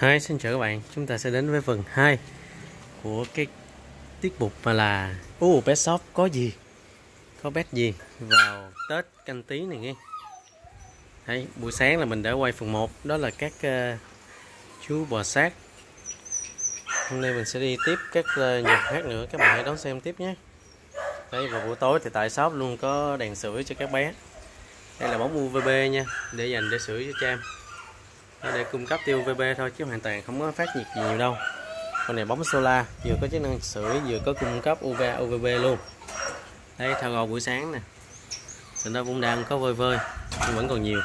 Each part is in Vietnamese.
Hi, xin chào các bạn. Chúng ta sẽ đến với phần 2 của cái tiết mục mà là u uh, Pet Shop có gì? Có pet gì vào Tết canh tí này nghe. Đấy, buổi sáng là mình đã quay phần 1 đó là các uh, chú bò sát. Hôm nay mình sẽ đi tiếp các ờ, uh, nhiều khác nữa, các bạn hãy đón xem tiếp nhé. đấy và buổi tối thì tại shop luôn có đèn sưởi cho các bé. Đây là bóng UVB nha, để dành để sưởi cho cha em để cung cấp tiêu UVB thôi chứ hoàn toàn không có phát nhiệt gì nhiều đâu. Con này bóng solar, vừa có chức năng sưởi, vừa có cung cấp UV UVB luôn. Đây thao gò buổi sáng nè. Thì nó cũng đang có vơi vơi, nhưng vẫn còn nhiều.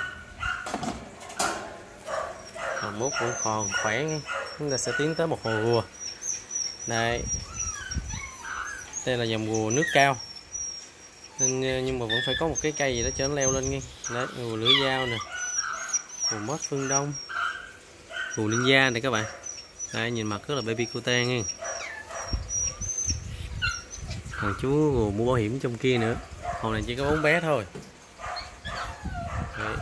Còn mốt cũng còn khỏe, chúng ta sẽ tiến tới một hồ rùa. Đây đây là dòng rùa nước cao. Nên, nhưng mà vẫn phải có một cái cây gì đó cho nó leo lên nghe. Đấy, rùa lưỡi dao nè rùa mất phương đông. Gồm linh gia này các bạn. Đây, nhìn mặt rất là baby cute nha. Còn chú gù mua bảo hiểm trong kia nữa. Hôm này chỉ có bốn bé thôi. Đấy.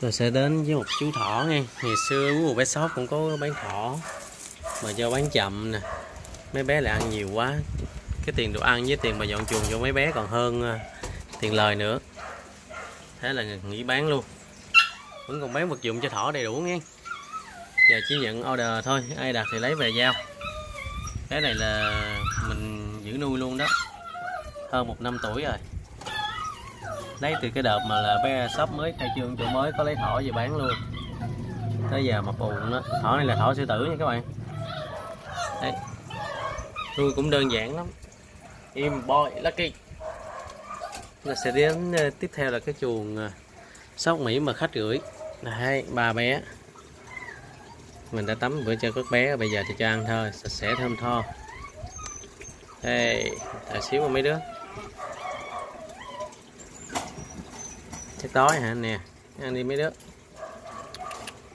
Rồi sẽ đến với một chú thỏ nha. Ngày xưa một bé shop cũng có bán thỏ. Mà do bán chậm nè. Mấy bé lại ăn nhiều quá. Cái tiền đồ ăn với tiền mà dọn chuồng cho mấy bé còn hơn à, tiền lời nữa. Thế là nghỉ bán luôn vẫn còn bán vật dụng cho thỏ đầy đủ nghe giờ chỉ nhận order thôi, ai đặt thì lấy về giao. Cái này là mình giữ nuôi luôn đó. Hơn một năm tuổi rồi. Lấy từ cái đợt mà là bé shop mới, khai trương chỗ mới, có lấy thỏ về bán luôn. Tới giờ mập bùn đó thỏ này là thỏ sư tử nha các bạn. Đây nuôi cũng đơn giản lắm. Im boy, lucky. Là sẽ đến ờ, tiếp theo là cái chuồng ờ, sóc mỹ mà khách gửi đấy ba bé. Mình đã tắm bữa cho các bé, bây giờ thì cho ăn thôi, sạch sẽ thơm tho. Đây đợi à, xíu mấy đứa. Cái tối hả nè? Ăn đi mấy đứa.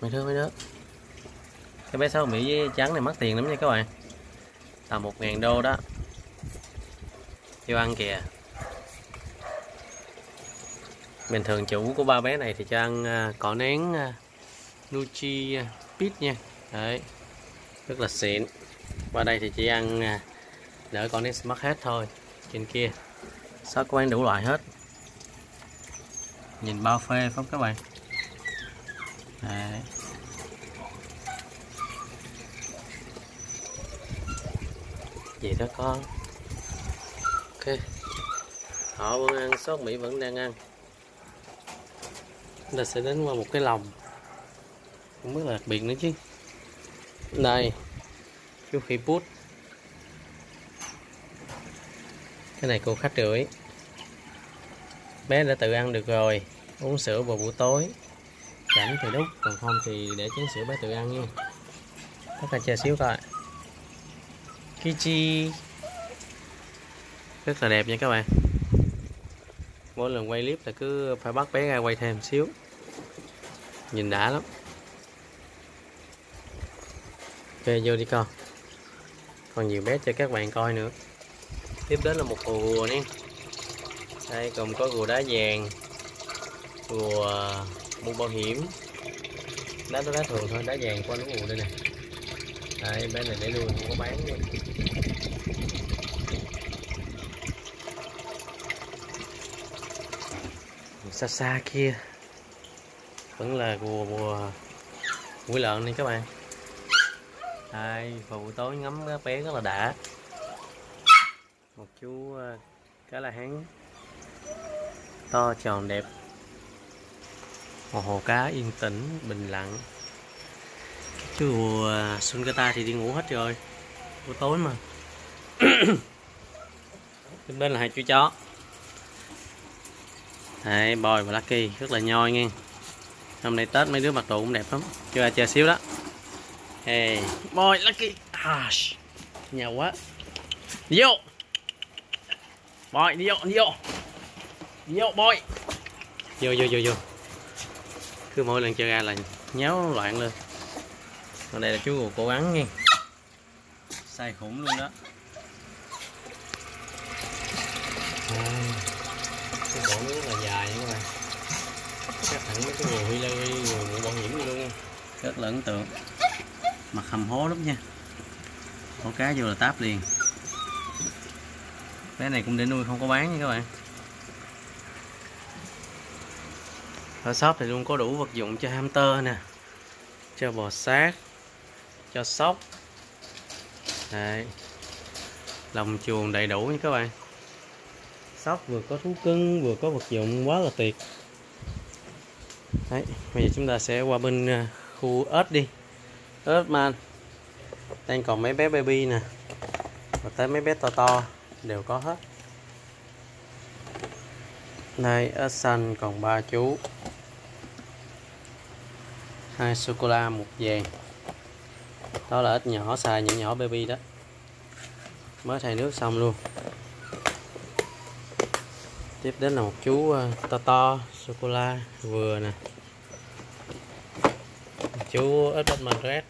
Mấy đứa mấy đứa. Cái bé sáu mỹ với trắng này mất tiền lắm nha các bạn. Tầm một ngàn đô đó. Cho ăn kìa bình thường chủ của ba bé này thì cho ăn à, cỏ nén à, Nuchi à, Pit nha. Đấy, rất là xịn. Qua đây thì chỉ ăn đỡ cỏ nén smart hết thôi. Trên kia, sót có bán đủ loại hết. Nhìn bao phê không các bạn. Đấy. gì đó con. Ok. Họ vẫn ăn, sốt mỹ vẫn đang ăn chúng ta sẽ đến qua một cái lồng. Cũng rất là đặc biệt nữa chứ. Đây. Chú khỉ bút. Cái này cô khách rưỡi. Bé đã tự ăn được rồi. Uống sữa vào buổi tối. Rảnh thì đút còn không thì để chén sữa bé tự ăn nha. Tất cả chờ xíu coi. Kichi. Rất là đẹp nha các bạn mỗi lần quay clip là cứ phải bắt bé ra quay thêm xíu. Nhìn đã lắm. Ok vô đi con. Còn nhiều bé cho các bạn coi nữa. Tiếp đến là một hồ rùa nè đây còn có rùa đá vàng, rùa mua bảo hiểm. Đá đó đá thường thôi, đá vàng qua nó rùa đây nè. Đây, bé này để nuôi, không có bán luôn. Xa xa kia. Vẫn là mùa mùa mũi lợn nha các bạn. Đây vào buổi tối ngắm các bé rất là đã. Một chú ờ, cá la hán. To tròn đẹp. Một hồ cá yên tĩnh bình lặng. Chú ờ, uh, Sunkata thì đi ngủ hết rồi. Buổi tối mà. Bên là hai chú chó. Đấy, bòi và Lucky rất là nhoi nha Hôm nay Tết mấy đứa mặc đồ cũng đẹp lắm. Chưa chờ xíu đó. Hey, Bòi, Lucky. À, Nhiều quá. Đi vô Bòi, đi vô, đi vô Đi vô, bòi Vô, vô, vô, vô Cứ mỗi lần chơi ra là nháo loạn lên. Còn đây là chú cố gắng nha Sai khủng luôn đó cái bộ nó rất là dài nha các bạn cắt thẳng mấy cái nguồn huy lây bảo hiểm luôn. Rất là ấn tượng. Mặt hầm hố lắm nha. Hố cá vô là táp liền. Bé này cũng để nuôi, không có bán nha các bạn. Ở shop thì luôn có đủ vật dụng cho hamster nè, cho bò sát, cho sóc. Đấy. lòng chuồng đầy đủ nha các bạn. Sóc vừa có thú cưng, vừa có vật dụng, quá là tuyệt. Đấy, bây giờ chúng ta sẽ qua bên ờ, khu ếch đi. Ếch man đang còn mấy bé baby nè. Và tới mấy bé to to đều có hết. Đây ếch xanh còn ba chú. Hai sô cô la một vàng. Đó là ếch nhỏ xài nhỏ nhỏ baby đó. Mới thay nước xong luôn tiếp đến là một chú ờ, to to, sô cô la, vừa nè. Chú ít Batman Red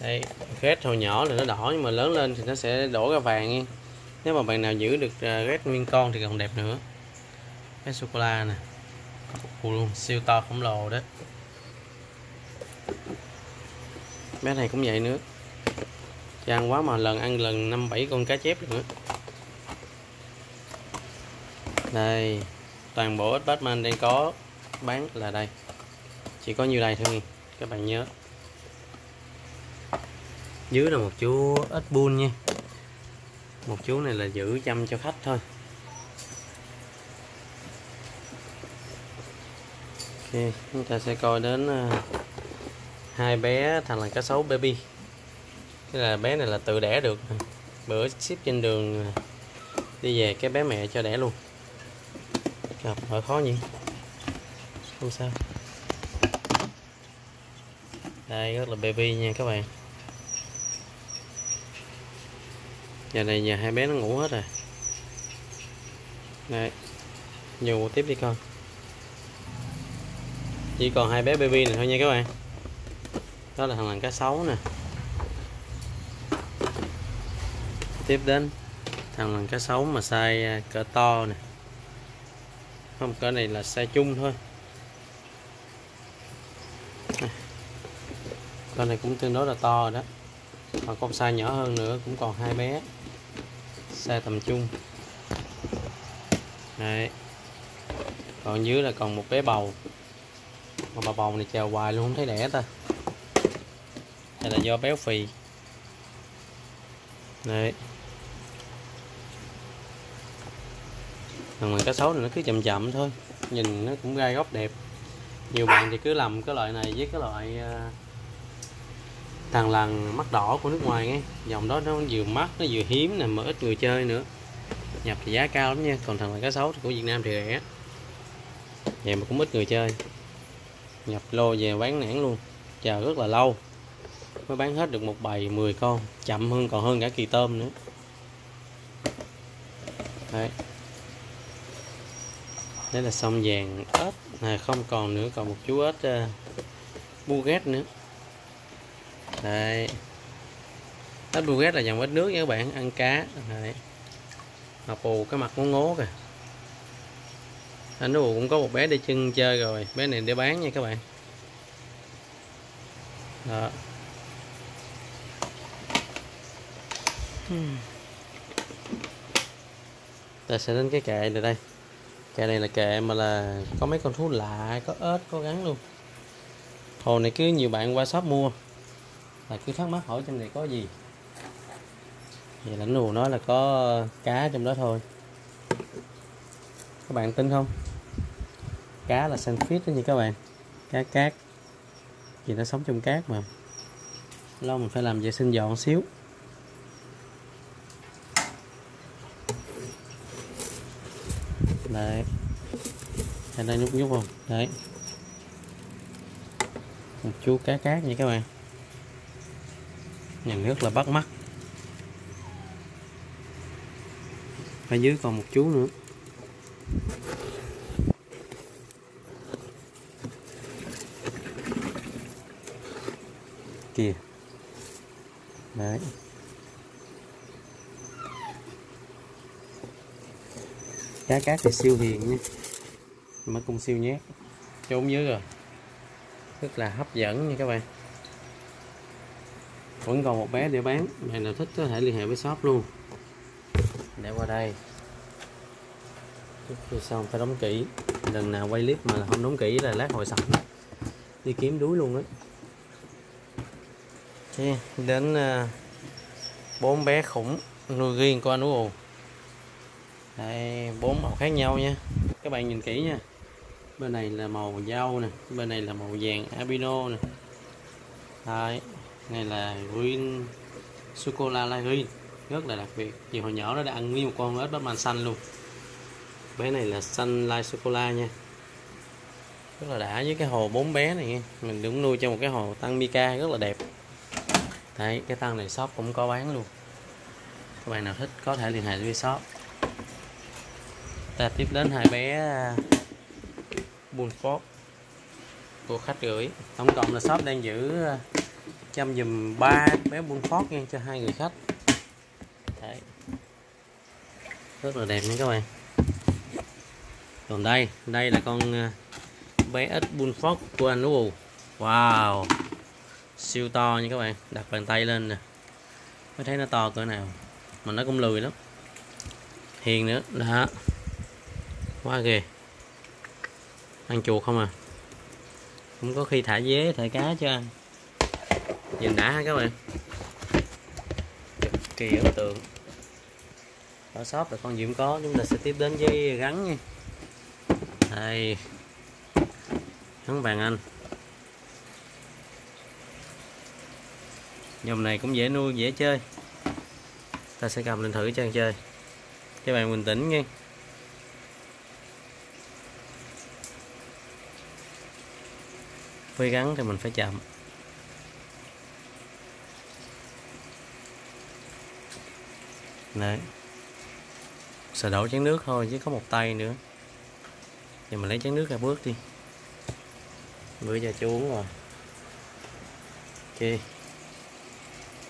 đây red hồi nhỏ là nó đỏ nhưng mà lớn lên thì nó sẽ đổ ra vàng nha. Nếu mà bạn nào giữ được ờ, red nguyên con thì còn đẹp nữa. Cái sô cô la nè. Luôn, siêu to khổng lồ đó. Bé này cũng vậy nữa. Ăn quá mà lần ăn lần năm bảy con cá chép nữa đây, toàn bộ ít Batman đang có bán là đây. Chỉ có nhiêu đây thôi, các bạn nhớ. Dưới là một chú ít bull nha. Một chú này là giữ chăm cho khách thôi. Ok, chúng ta sẽ coi đến à, hai bé thành là cá sấu baby. Cái là bé này là tự đẻ được. Bữa ship trên đường à, đi về cái bé mẹ cho đẻ luôn gặp hơi khó nhỉ? Không sao. Đây, rất là baby nha các bạn. Giờ này nhà hai bé nó ngủ hết rồi. Đây nhiều tiếp đi con. Chỉ còn hai bé baby này thôi nha các bạn. Đó là thằng lằn cá sấu nè. Tiếp đến, thằng lằn cá sấu mà size à, cỡ to nè không cỡ này là size chung thôi. Con này cũng tương đối là to rồi đó. Mà con size nhỏ hơn nữa cũng còn hai bé. Size tầm trung Đấy. còn dưới là còn một bé bầu. Mà bà bầu này chèo hoài luôn, không thấy đẻ ta. Hay là do béo phì. Đấy. Thằng màn cá sấu này nó cứ chậm chậm thôi. Nhìn nó cũng gai góc đẹp. Nhiều bạn thì cứ làm cái loại này với cái loại à, thằng lằn mắt đỏ của nước ngoài nghe dòng đó nó vừa mắc nó vừa hiếm nè, mà ít người chơi nữa. Nhập thì giá cao lắm nha. Còn thằng lằn cá sấu của Việt Nam thì rẻ. Vậy mà cũng ít người chơi. Nhập lô về bán nản luôn. Chờ rất là lâu. Mới bán hết được một bầy 10 con. Chậm hơn còn hơn cả kỳ tôm nữa. Đấy đây là sông vàng ếch. Này không còn nữa còn một chú ếch uh, buget nữa. Đây ếch buget là dòng ếch nước nha các bạn ăn cá. Đấy. Mà bù cái mặt ngố ngố kìa. Anh nó cũng có một bé đi chân chơi rồi bé này để bán nha các bạn. Đó. Hmm. Ta sẽ đến cái kệ này đây kệ này là kệ mà là có mấy con thú lạ, có ếch, có gắn luôn. Hồ này cứ nhiều bạn qua shop mua. Là cứ thắc mắc hỏi trong này có gì. Thì lãnh đồ nói là có cá trong đó thôi. Các bạn tin không? Cá là sunfish đó nha các bạn. Cá cát. Vì nó sống trong cát mà. Lâu mình phải làm vệ sinh dọn xíu đấy thấy đây nhúc nhúc không? Đấy. Một chú cá cát nha các bạn. Nhìn rất là bắt mắt. Ở dưới còn một chú nữa. Kìa. Đấy. Cá cát thì siêu hiền nha mới cung siêu nhét trốn dưới rồi. Rất là hấp dẫn nha các bạn. Vẫn còn một bé để bán. Bạn nào thích có thể liên hệ với shop luôn. Để qua đây. Chút khi xong, phải đóng kỹ. Lần nào quay clip mà không đóng kỹ là lát hồi sập. Đi kiếm đuối luôn á. Đến ờ, bốn bé khủng nuôi riêng của anh ú đây, bốn màu khác nhau nha. Các bạn nhìn kỹ nha bên này là màu dâu nè, bên này là màu vàng albino nè. Đây này là green, sô cô la la green, rất là đặc biệt. Vì hồi nhỏ nó đã ăn nguyên một con ếch màn xanh luôn. Bé này là xanh lai sô cô la nha. Rất là đã với cái hồ bốn bé này nha. Mình đúng nuôi cho một cái hồ tăng mica rất là đẹp. Đấy, cái tăng này shop cũng có bán luôn. Các bạn nào thích có thể liên hệ với shop. Ta tiếp đến hai bé à, của khách gửi. Tổng cộng là shop đang giữ ờ, chăm dùm ba bé Bullford nha cho hai người khách. Đấy. rất là đẹp nha các bạn. Còn đây đây là con ờ, bé ít Bullford của anh Ú Wow. Siêu to nha các bạn. Đặt bàn tay lên nè. Mới thấy nó to cỡ nào. Mà nó cũng lười lắm. Hiền nữa. Đó. Quá ghê ăn chuột không à? Cũng có khi thả dế, thả cá cho ăn nhìn đã ha các bạn? Cực kỳ ấn tượng. Ở shop là con gì cũng có, chúng ta sẽ tiếp đến với gắn nha. Đây. Rắn vàng anh. Dòng này cũng dễ nuôi, dễ chơi. Ta sẽ cầm lên thử cho ăn chơi. Các bạn bình tĩnh nha. Với gắn thì mình phải chậm đấy. Sờ đổ chén nước thôi, chứ có một tay nữa. Giờ mình lấy chén nước ra bước đi. Bữa giờ chú uống rồi. Ok.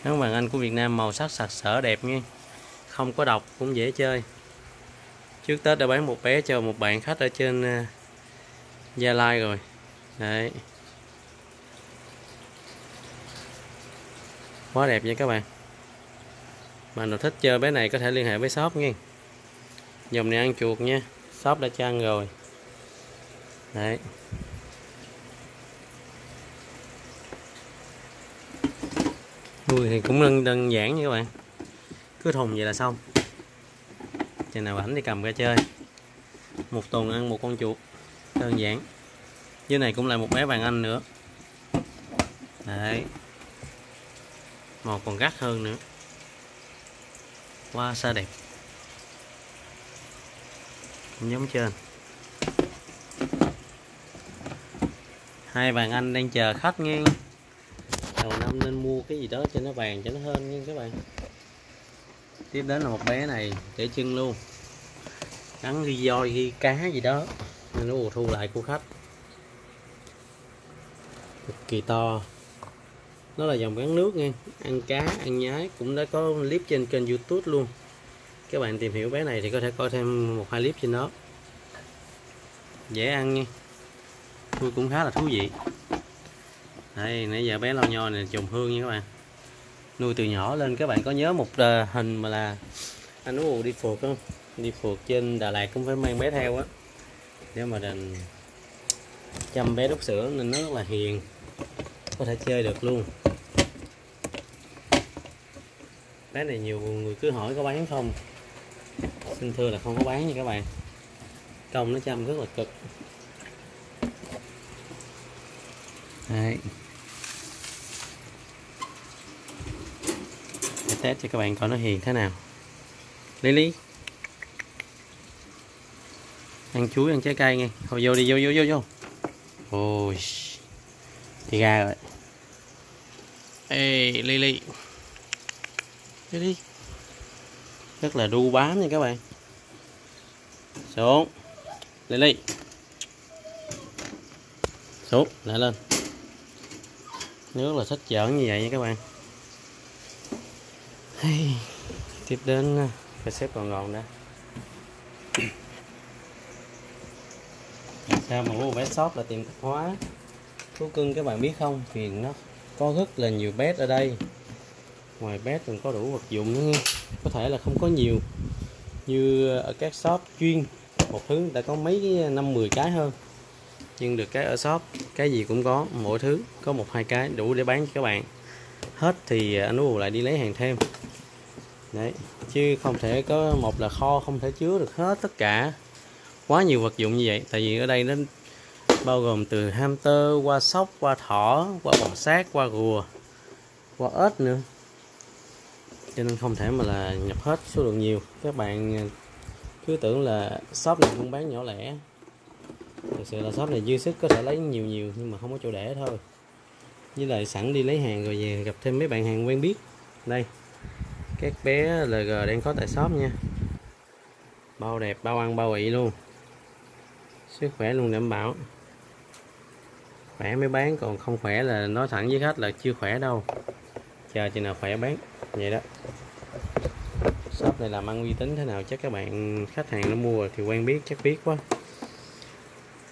Nón bạn Anh của Việt Nam, màu sắc sặc sỡ, đẹp nha Không có độc cũng dễ chơi. Trước Tết đã bán một bé cho một bạn khách ở trên ờ, Gia Lai rồi. Đấy. Quá đẹp nha các bạn. Mà nào thích chơi bé này có thể liên hệ với shop nha. Dòng này ăn chuột nha. Shop đã cho ăn rồi. Đấy. Nuôi thì cũng đơn, đơn giản nha các bạn. Cứ thùng vậy là xong. Chừng nào ảnh thì cầm ra chơi. Một tuần ăn một con chuột. Đơn giản. Dưới này cũng là một bé vàng anh nữa. Đấy màu còn gắt hơn nữa. Quá wow, xa đẹp. Giống trên hai bạn anh đang chờ khách nghe. Đầu năm nên mua cái gì đó cho nó vàng cho nó hơn nha các bạn. Tiếp đến là một bé này để chân luôn. Cắn ghi voi ghi cá gì đó. Nên nó thu lại của khách. Cực kỳ to nó là dòng gắn nước nha. Ăn cá, ăn nhái. Cũng đã có clip trên kênh youtube luôn. Các bạn tìm hiểu bé này thì có thể coi thêm một hai clip trên đó. Dễ ăn nha. Tôi cũng khá là thú vị. Đây, nãy giờ bé lau nho này trùng hương nha các bạn. Nuôi từ nhỏ lên, các bạn có nhớ một ờ, hình mà là anh ú đi phượt không? Đi phượt trên Đà Lạt cũng phải mang bé theo á. Để mà đành chăm bé đút sữa nên nó rất là hiền có thể chơi được luôn. Bé này nhiều người cứ hỏi có bán không. Xin thưa là không có bán nha các bạn. Công nó chăm rất là cực. Đấy. test cho các bạn coi nó hiền thế nào. Lý lý. Ăn chuối, ăn trái cây nghe. Thôi vô đi, vô vô vô vô. Ôi đi ra rồi. Ê li li đi đi rất là đu bám nha các bạn. Xuống. Li li xuống lại lên. Nước là thích giỡn như vậy nha các bạn. Hey, tiếp đến à, phải xếp còn gọn đã. Sao mà mua vé shop là tìm tạp hóa? Thú cưng, các bạn biết không? Thì nó có rất là nhiều bét ở đây. Ngoài bét còn có đủ vật dụng nữa có thể là không có nhiều. Như ở các shop chuyên, một thứ đã có mấy à, năm 10 cái hơn. Nhưng được cái ở shop, cái gì cũng có, mỗi thứ có một hai cái đủ để bán cho các bạn. Hết thì à, anh Ú lại đi lấy hàng thêm. Đấy, chứ không thể có một là kho không thể chứa được hết tất cả. Quá nhiều vật dụng như vậy, tại vì ở đây nó bao gồm từ hamster, qua sóc, qua thỏ, qua bò sát, qua rùa, qua ếch nữa. Cho nên không thể mà là nhập hết số lượng nhiều. Các bạn à, cứ tưởng là shop này không bán nhỏ lẻ. Thực sự là shop này dư sức, có thể lấy nhiều nhiều, nhưng mà không có chỗ để thôi. Với lại sẵn đi lấy hàng rồi về gặp thêm mấy bạn hàng quen biết. Đây, các bé LG đang có tại shop nha. Bao đẹp, bao ăn, bao ị luôn. Sức khỏe luôn, đảm bảo khỏe mới bán, còn không khỏe là nói thẳng với khách là chưa khỏe đâu. Chờ chừng nào khỏe bán, vậy đó. Shop này làm ăn uy tín thế nào chắc các bạn khách hàng nó mua thì quen biết, chắc biết quá.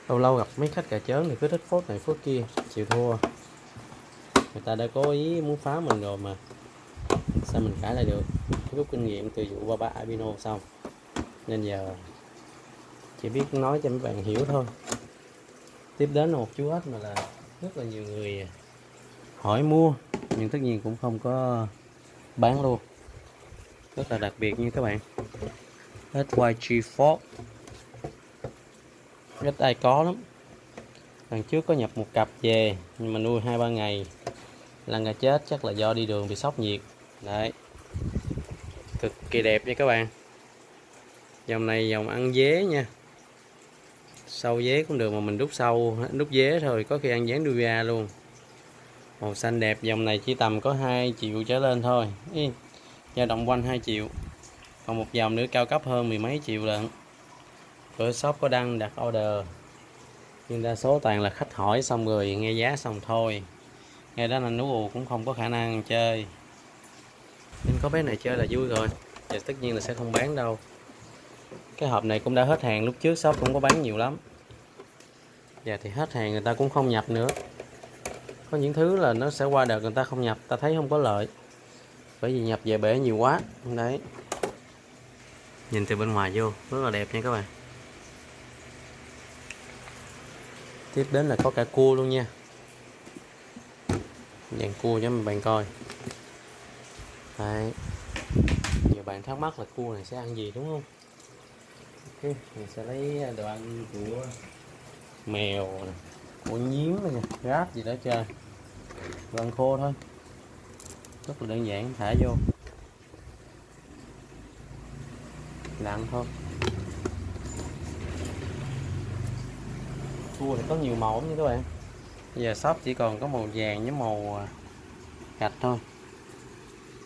Lâu lâu gặp mấy khách cà chớn thì cứ thích phốt này phốt kia, chịu thua. Người ta đã cố ý muốn phá mình rồi mà. Sao mình cãi lại được? Rút kinh nghiệm từ vụ ba ba albino xong. Nên giờ chỉ biết nói cho mấy bạn hiểu thôi tiếp đến là một chú ếch mà là rất là nhiều người hỏi mua, nhưng tất nhiên cũng không có bán luôn. Rất là đặc biệt như các bạn. SYG Ford. Rất ai có lắm. Lần trước có nhập một cặp về, nhưng mà nuôi hai ba ngày. Lần gà chết, chắc là do đi đường bị sốc nhiệt. Đấy. Cực kỳ đẹp nha các bạn. Dòng này dòng ăn dế nha sâu dế cũng được mà mình đút sâu đút dế thôi, có khi ăn dán đuôi ra luôn. Màu xanh đẹp, dòng này chỉ tầm có 2 triệu trở lên thôi. Dao động quanh 2 triệu. Còn một dòng nữa cao cấp hơn mười mấy triệu lận. Cửa shop có đăng, đặt order. Nhưng đa số toàn là khách hỏi xong rồi nghe giá xong thôi. Nghe đó anh nú cũng không có khả năng chơi. Nên có bé này chơi là vui rồi. Và tất nhiên là sẽ không bán đâu cái hộp này cũng đã hết hàng, lúc trước shop cũng có bán nhiều lắm. Giờ thì hết hàng người ta cũng không nhập nữa. Có những thứ là nó sẽ qua đợt người ta không nhập, ta thấy không có lợi. Bởi vì nhập về bể nhiều quá. Đấy. Nhìn từ bên ngoài vô, rất là đẹp nha các bạn. Tiếp đến là có cả cua luôn nha. Dàn cua cho mình bạn coi. Đấy. Nhiều bạn thắc mắc là cua này sẽ ăn gì, đúng không mình sẽ lấy đồ ăn của mèo này, của nhím này, ráp gì đó chơi đồ ăn khô thôi. Rất là đơn giản thả vô. Nặng thôi. Cua thì có nhiều màu lắm nha các bạn. Bây giờ shop chỉ còn có màu vàng với màu à, gạch thôi.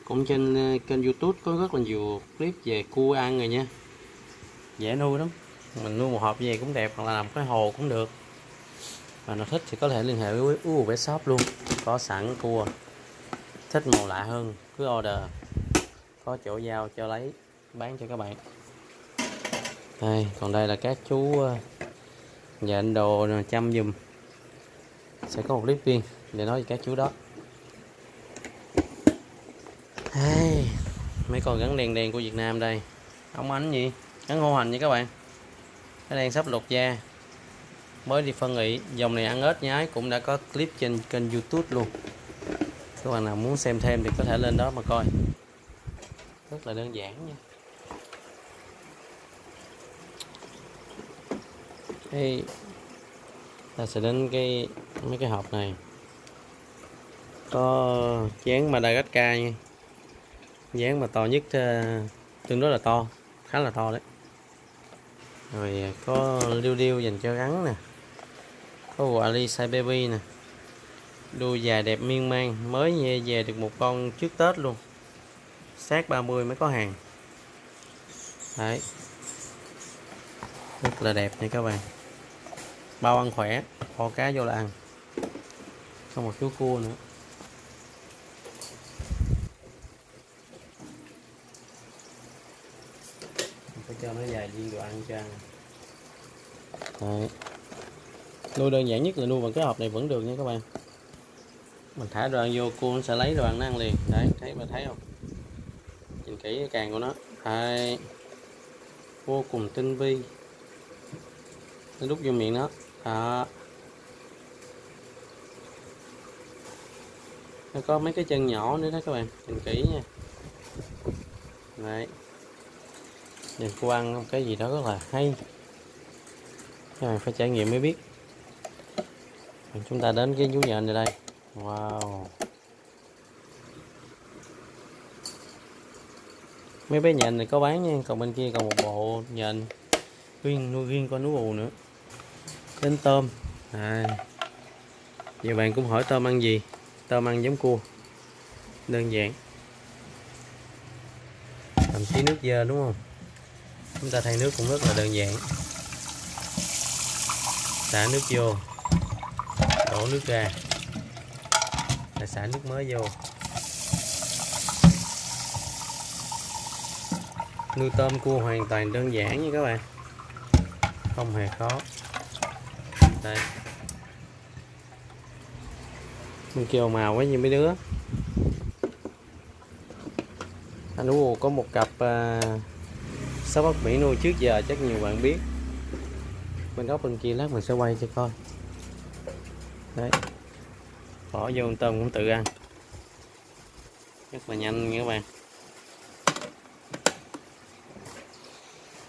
Cũng trên à, kênh youtube có rất là nhiều clip về cua ăn rồi nha dễ nuôi lắm. Mình nuôi một hộp về cũng đẹp hoặc là làm cái hồ cũng được. Mà nó thích thì có thể liên hệ với UV shop luôn. Có sẵn cua. Thích màu lạ hơn cứ order. Có chỗ giao cho lấy bán cho các bạn. Đây còn đây là các chú à, anh đồ chăm dùm sẽ có một clip riêng để nói về các chú đó. Hey, mấy con gắn đèn đèn của Việt Nam đây. Ống ánh gì? Ngắn hô hành nha các bạn. Cái đang sắp lột da. Mới đi phân nghỉ. Dòng này ăn ếch nhái cũng đã có clip trên kênh youtube luôn. Các bạn nào muốn xem thêm thì có thể lên đó mà coi. Rất là đơn giản nha. Hey, ta sẽ đến cái mấy cái hộp này. Có chén Madagascar nha. Dán mà to nhất ờ, tương đối là to. Khá là to đấy rồi à, có liêu liêu dành cho gắn nè. Có quả ly size baby nè. Đuôi dài đẹp miên man mới về, về được một con trước Tết luôn. Sát 30 mới có hàng. Đấy. Rất là đẹp nha các bạn. Bao ăn khỏe kho cá vô là ăn. Có một chú cua nữa. Phải cho nó dài viên đồ ăn cho ăn Đấy. nuôi đơn giản nhất là nuôi bằng cái hộp này vẫn được nha các bạn. Mình thả đoàn vô cua nó sẽ lấy đoàn nó ăn liền. Đấy, thấy mà thấy không? Nhìn kỹ cái càng của nó. Đấy. Vô cùng tinh vi. Nó đút vô miệng nó. Đó. Nó có mấy cái chân nhỏ nữa đó các bạn. Nhìn kỹ nha. Đấy nhìn cô ăn cái gì đó rất là hay. Các bạn phải trải nghiệm mới biết. Chúng ta đến cái chú nhện này đây. Wow. Mấy bé nhện này có bán nha, còn bên kia còn một bộ nhện riêng nuôi, riêng con núi bù nữa. Đến tôm. À. nhiều bạn cũng hỏi tôm ăn gì? Tôm ăn giống cua. Đơn giản. Thậm chí nước dơ, đúng không? Chúng ta thay nước cũng rất là đơn giản. Xả nước vô. Đổ nước ra. Là xả nước mới vô. Nuôi tôm cua hoàn toàn đơn giản nha các bạn. Không hề khó. Đây. Mình kêu màu quá như mấy đứa. Anh Ú có một cặp uh, sáu bắc Mỹ nuôi trước giờ chắc nhiều bạn biết. Bên góc bên kia lát mình sẽ quay cho coi. Đấy. Bỏ vô tôm cũng tự ăn. Rất là nhanh nha các bạn.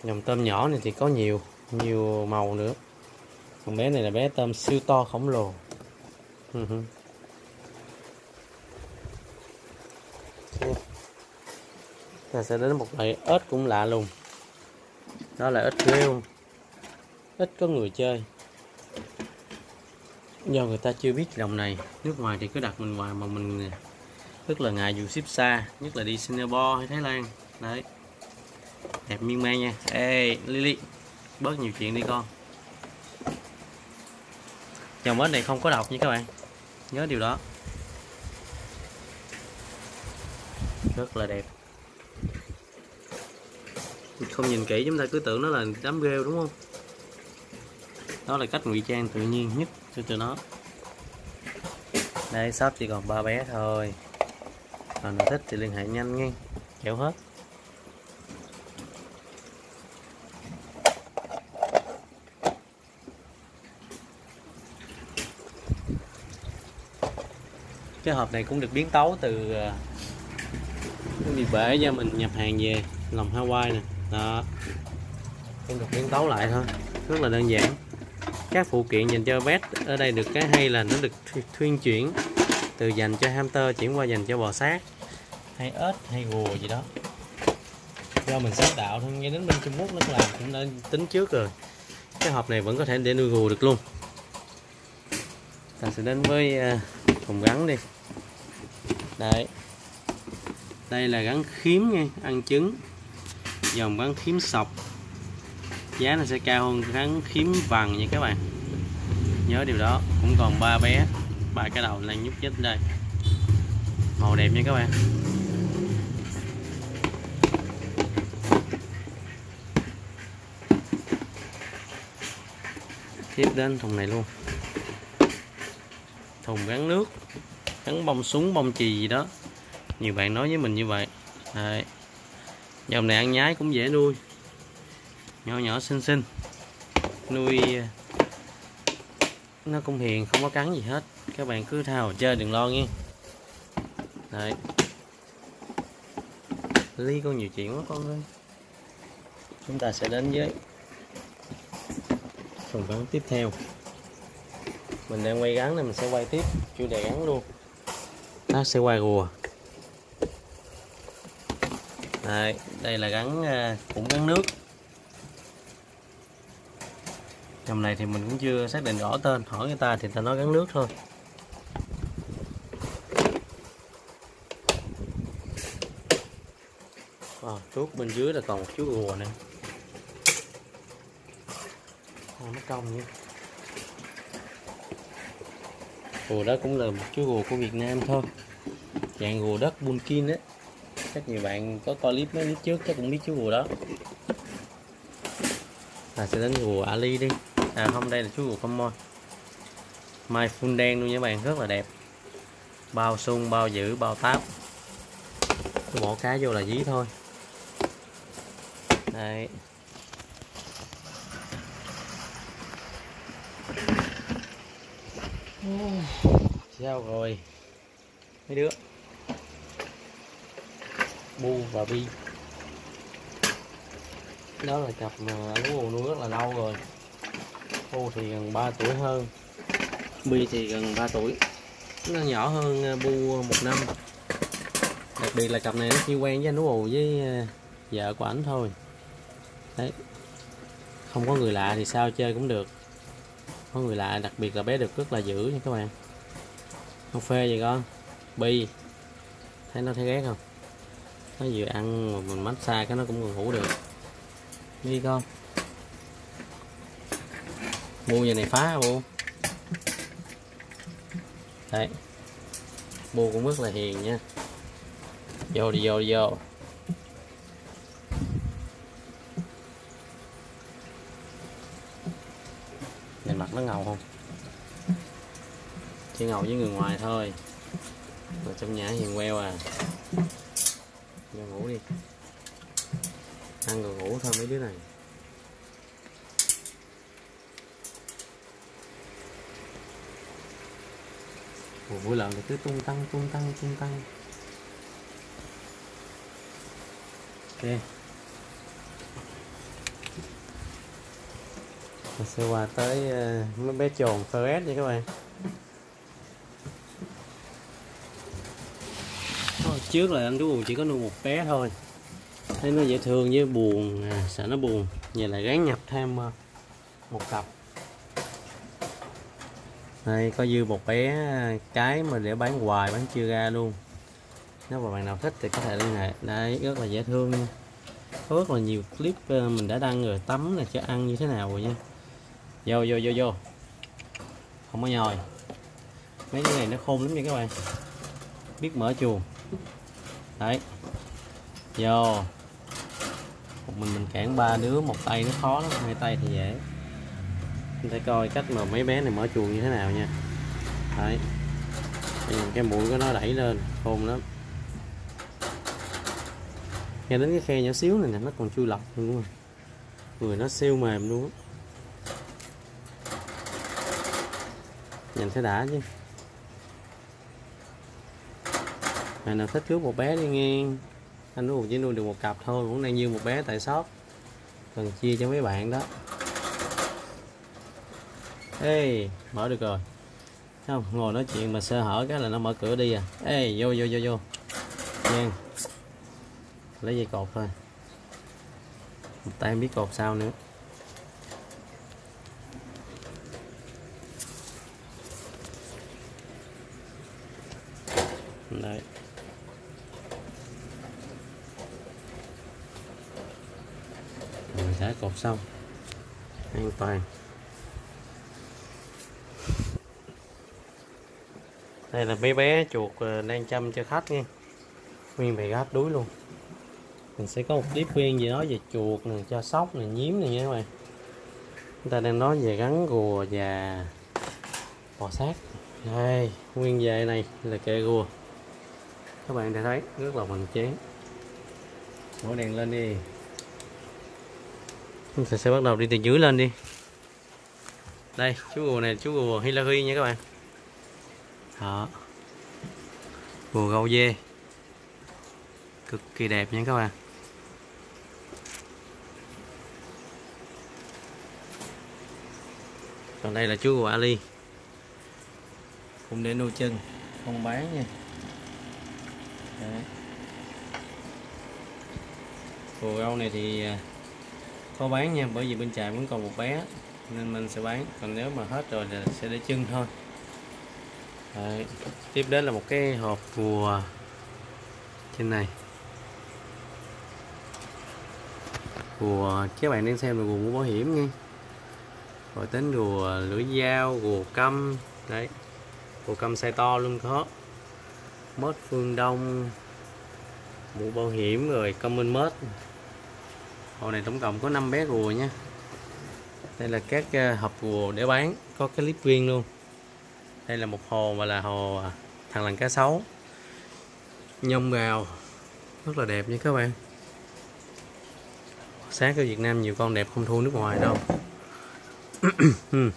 Dòng tôm nhỏ này thì có nhiều nhiều màu nữa. Con bé này là bé tôm siêu to khổng lồ. Ừ Ta sẽ đến một loại ếch cũng lạ lùng đó là ít rêu ít có người chơi. Do người ta chưa biết dòng này. Nước ngoài thì cứ đặt mình ngoài mà mình rất là ngại dù ship xa, nhất là đi Singapore hay Thái Lan. Đấy. Đẹp miên man nha. Ê, Lily, bớt nhiều chuyện đi con. Dòng ếch này không có độc nha các bạn. Nhớ điều đó. Rất là đẹp không nhìn kỹ, chúng ta cứ tưởng nó là đám rêu, đúng không? Đó là cách ngụy trang tự nhiên nhất cho tụi nó. Đây, shop chỉ còn ba bé thôi. Còn nào thích thì liên hệ nhanh nghe kéo hết. Cái hộp này cũng được biến tấu từ à, cái bị bể do mình nhập hàng về, lòng Hawaii nè đó. Cũng được biến tấu lại thôi. Rất là đơn giản. Các phụ kiện dành cho pet ở đây được cái hay là nó được thuyên chuyển từ dành cho hamster chuyển qua dành cho bò sát, hay ếch, hay rùa gì đó. Do mình sáng tạo thôi, nghe đến bên Trung Quốc nó làm cũng đã tính trước rồi. Cái hộp này vẫn có thể để nuôi rùa được luôn. Ta sẽ đến với ờ, thùng gắn đi. Đấy. Đây là gắn khiếm nha, ăn trứng dòng bán khiếm sọc. Giá nó sẽ cao hơn gắn khiếm vàng nha các bạn. Nhớ điều đó, cũng còn ba bé, ba cái đầu đang nhúc nhích đây. Màu đẹp nha các bạn. Tiếp đến thùng này luôn. Thùng gắn nước gắn bông súng, bông chì gì đó. Nhiều bạn nói với mình như vậy. Đấy dòng này ăn nhái cũng dễ nuôi. Nhỏ nhỏ xinh xinh. Nuôi, nó cũng hiền, không có cắn gì hết. Các bạn cứ thao chơi, đừng lo nghe. Đấy. Ly con nhiều chuyện quá con ơi. Chúng ta sẽ đến với phần gắn tiếp theo. Mình đang quay gắn nên mình sẽ quay tiếp. Chủ đề gắn luôn. Nó sẽ quay rùa đây, đây là gắn à, cũng gắn nước. Dòng này thì mình cũng chưa xác định rõ tên hỏi người ta thì ta nói gắn nước thôi. Ờ, à, tuốt bên dưới là còn một chú rùa nè à, nó cong nhé rùa đó cũng là một chú rùa của Việt Nam thôi. Dạng rùa đất bunkin đấy chắc nhiều bạn có coi clip mấy clip trước, chắc cũng biết chú rùa đó. Là sẽ đến rùa Ali đi. À không, đây là chú rùa con môi mai phun đen luôn nha bạn, rất là đẹp. Bao sung, bao giữ bao táp. Cứ bỏ cá vô là dí thôi. Đây sao rồi? Mấy đứa bu và bi. Đó là cặp mà lúa bù nuôi rất là lâu rồi. Bu thì gần 3 tuổi hơn. Bi thì gần 3 tuổi. Nó nhỏ hơn à, bu một năm. Đặc biệt là cặp này nó chỉ quen với anh bù với à, vợ của ảnh thôi. Đấy. Không có người lạ thì sao chơi cũng được. Có người lạ đặc biệt là bé được rất là dữ nha các bạn. Không phê gì con. Bi. Thấy nó thấy ghét không nó vừa ăn mà mình massage cái nó cũng còn ngủ được. Đi con. Bu giờ này phá bu đấy bu cũng rất là hiền nha. Vô đi vô đi, vô. Nhìn mặt nó ngầu không? Chỉ ngầu với người ngoài thôi. Mà trong nhà hiền queo à vô ngủ đi. Ăn rồi ngủ thôi mấy đứa này. Ủa buổi lợn thì cứ tung tăng tung tăng tung tăng. Ok. Mình sẽ qua tới uh, mấy bé trồn phơ nha các bạn. Trước là anh chú buồn chỉ có nuôi một bé thôi. Thấy nó dễ thương với buồn à, sợ nó buồn. Giờ lại gán nhập thêm à, một cặp. Đây có dư một bé à, cái mà để bán hoài bán chưa ra luôn. Nếu mà bạn nào thích thì có thể liên hệ. Đây rất là dễ thương nha. Có rất là nhiều clip à, mình đã đăng rồi tắm là cho ăn như thế nào rồi nha. Vô vô vô vô. Không có nhồi. Mấy cái này nó khôn lắm nha các bạn. Biết mở chuồng đấy. Vô. Một mình mình cản ba đứa, một tay nó khó lắm, hai tay thì dễ. Mình sẽ coi cách mà mấy bé này mở chuồng như thế nào nha. Đấy. Cái mũi của nó đẩy lên, khôn lắm. Nghe đến cái khe nhỏ xíu này nè, nó còn chui lọc luôn rồi người nó siêu mềm luôn nhìn thấy đã chứ. Bạn nào thích cứu một bé đi nghe. Anh nuôi chỉ nuôi được một cặp thôi cũng đang như một bé tại shop. Cần chia cho mấy bạn đó. Ê, mở được rồi. Không, ngồi nói chuyện mà sơ hở cái là nó mở cửa đi à. Ê, vô vô vô vô. Nha lấy dây cột thôi. Một tay em biết cột sao nữa. Đấy. Đã cột xong. An toàn. Đây là bé bé chuột ờ, đang chăm cho khách nha. Nguyên bề gáp đuối luôn. Mình sẽ có một clip khuyên gì đó về chuột này cho sóc này nhím này nha các bạn. Chúng ta đang nói về gắn gùa và bò sát. Đây, nguyên về này là kệ gùa. Các bạn đã thấy, rất là hoành tráng. Mỗi đèn lên đi chúng ta sẽ bắt đầu đi từ dưới lên đi. Đây, chú gùa này, chú gùa Hillary nha các bạn. Đó. Gùa gâu dê. Cực kỳ đẹp nha các bạn. Còn đây là chú gùa Ali. Cũng để nuôi chân, không bán nha. Đấy. gùa gâu này thì à, có bán nha, bởi vì bên trại vẫn còn một bé, nên mình sẽ bán. Còn nếu mà hết rồi thì sẽ để chân thôi. Đấy. tiếp đến là một cái hộp vùa trên này. Vùa các bạn đang xem là vùa mũ bảo hiểm nha. Rồi tính rùa lưỡi dao rùa câm đấy. Rùa câm size to luôn có. Mớt phương đông mũ bảo hiểm rồi common mớt Hồ này tổng cộng có 5 bé rùa nha. Đây là các ờ, hộp rùa để bán, Có cái clip viên luôn. Đây là một hồ mà là hồ à, thằng lằn cá sấu. Nhông gào, rất là đẹp nha các bạn. Sáng ở Việt Nam nhiều con đẹp không thua nước ngoài đâu. Ừ.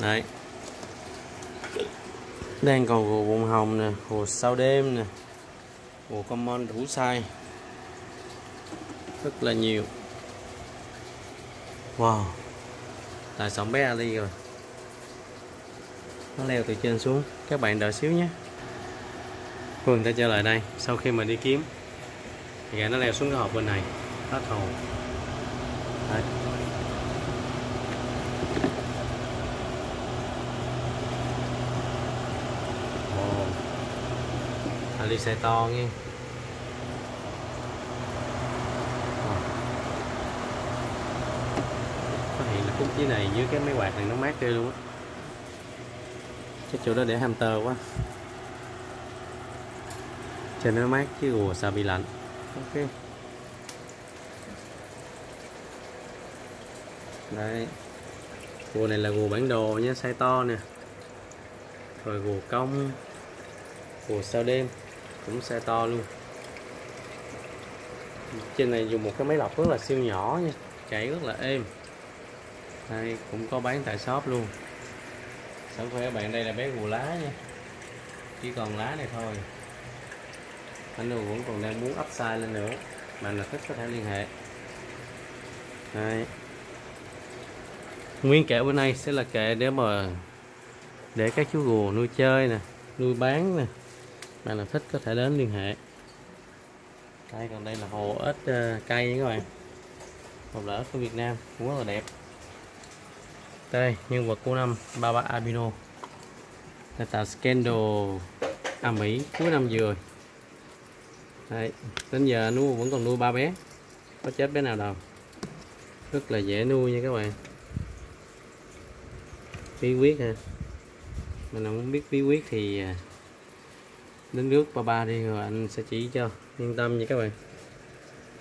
Đấy đang còn rùa bông hồng nè hồ sau đêm nè hồ common đủ size rất là nhiều. Wow. Tại sổng bé Ali rồi? Nó leo từ trên xuống. Các bạn đợi xíu nhé. Phương ta trở lại đây. Sau khi mà đi kiếm thì nó leo xuống cái hộp bên này. Hết hồn. Đấy. Ồ. Ali xe to nghe khúc dưới này dưới cái máy quạt này nó mát ghê luôn á. Cái chỗ đó để hamster quá. Trên nó mát chứ ùa sao bị lạnh. Ok. Đây. Gùa này là gùa bản đồ nhé size to nè. Rồi gùa cong. Gùa sao đêm. Cũng size to luôn. Trên này dùng một cái máy lọc rất là siêu nhỏ nha. Chạy rất là êm đây cũng có bán tại shop luôn. Sản phẩm các bạn đây là bé gù lá nha. Chỉ còn lá này thôi. Anh đồ vẫn còn đang muốn up size lên nữa. Mà là thích có thể liên hệ. Đây. Nguyên kẹo bên đây sẽ là kệ để mà để các chú gù nuôi chơi nè nuôi bán nè. Mà là thích có thể đến liên hệ. Đây còn đây là hồ ếch uh, cây nha các bạn. Hồ lỡ của Việt Nam cũng rất là đẹp đây nhân vật của năm Baba Albino là tạo scandal à Mỹ cuối năm vừa Đấy, đến giờ nuôi vẫn còn nuôi ba bé. Có chết bé nào đâu. Rất là dễ nuôi nha các bạn. Bí quyết ha. Mình không biết bí quyết thì à, đến nước ba ba đi rồi anh sẽ chỉ cho. Yên tâm nha các bạn.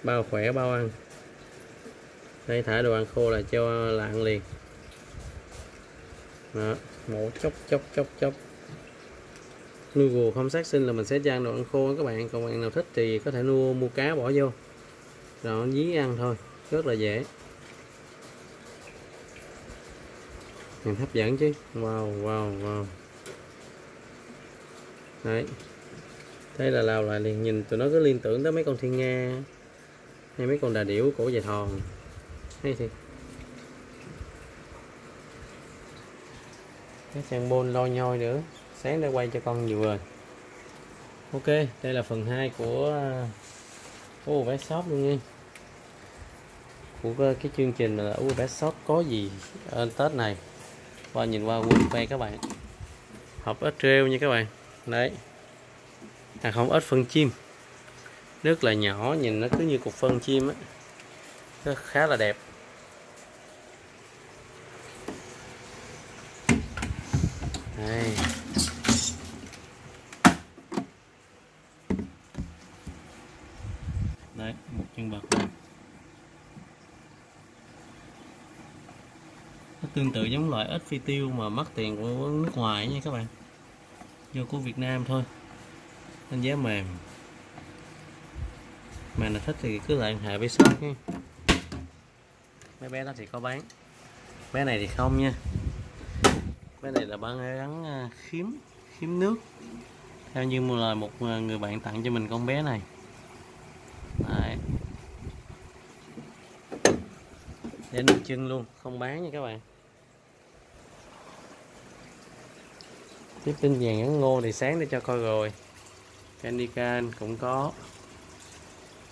Bao khỏe bao ăn. Đây thả đồ ăn khô là cho là ăn liền đó, mổ chốc chốc chốc chốc. Nuôi gù không sát sinh là mình sẽ trang đồ ăn khô các bạn. Còn bạn nào thích thì có thể nuôi mua cá bỏ vô. Rồi dí ăn thôi. Rất là dễ. Nhìn hấp dẫn chứ. Wow wow wow. Đấy. Thế là lao lại liền nhìn tụi nó cứ liên tưởng tới mấy con thiên nga hay mấy con đà điểu cổ dài thòn. Hay thiệt. Cái sang bôn lo nhoi nữa. Sáng đã quay cho con nhiều rồi. Ok, đây là phần 2 của ô vé shop luôn nha. Của ờ, cái chương trình là u vé shop có gì ở tết này. Qua nhìn qua quên quay các bạn. Hộp ếch treo nha các bạn. Đấy. Là không ếch phân chim. Rất là nhỏ, nhìn nó cứ như cục phân chim á. Khá là đẹp. Đây. Đấy một chân bạc đây. nó tương tự giống loại ếch phi tiêu mà mất tiền của nước ngoài nha các bạn. Vô của Việt Nam thôi. Nên giá mềm. Mà là thích thì cứ lại hệ với shop nha. Mấy bé đó thì có bán. Bé này thì không nha cái này là bán rắn à, khiếm khiếm nước. Theo như một lời một à, người bạn tặng cho mình con bé này. Đấy. để nuôi chân luôn, không bán nha các bạn. Tiếp tinh vàng rắn ngô thì sáng để cho coi rồi. Candy can cũng có.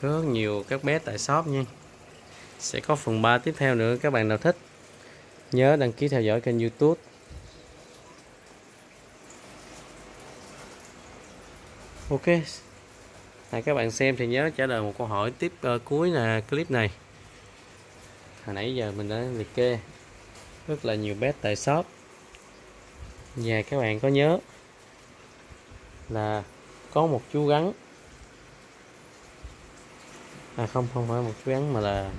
Rất nhiều các bé tại shop nha. Sẽ có phần 3 tiếp theo nữa, các bạn nào thích, nhớ đăng ký theo dõi kênh youtube. Ok. À, các bạn xem thì nhớ trả lời một câu hỏi tiếp uh, cuối là clip này. Hồi nãy giờ mình đã liệt kê rất là nhiều bet tại shop. Và các bạn có nhớ là có một chú gắn. À không không phải một chú gắn mà là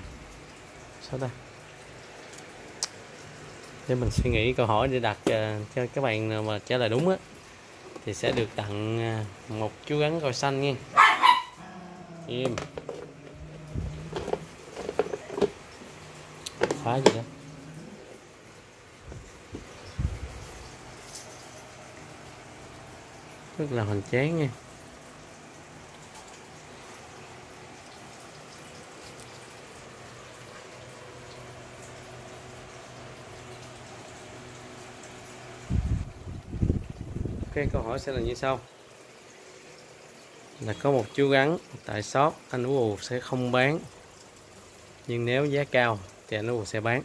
sao ta? Để mình suy nghĩ câu hỏi để đặt uh, cho các bạn mà trả lời đúng á thì sẽ được tặng à, một chú gắn còi xanh nha. Im. Phá gì đó? Rất là hoành tráng nha. Ok, câu hỏi sẽ là như sau. Là có một chú gắn tại shop anh Ú sẽ không bán. Nhưng nếu giá cao thì anh Ú sẽ bán.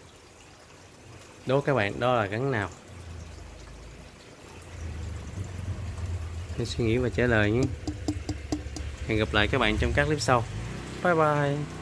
Đố các bạn đó là gắn nào? Hãy suy nghĩ và trả lời nhé. Hẹn gặp lại các bạn trong các clip sau. Bye bye.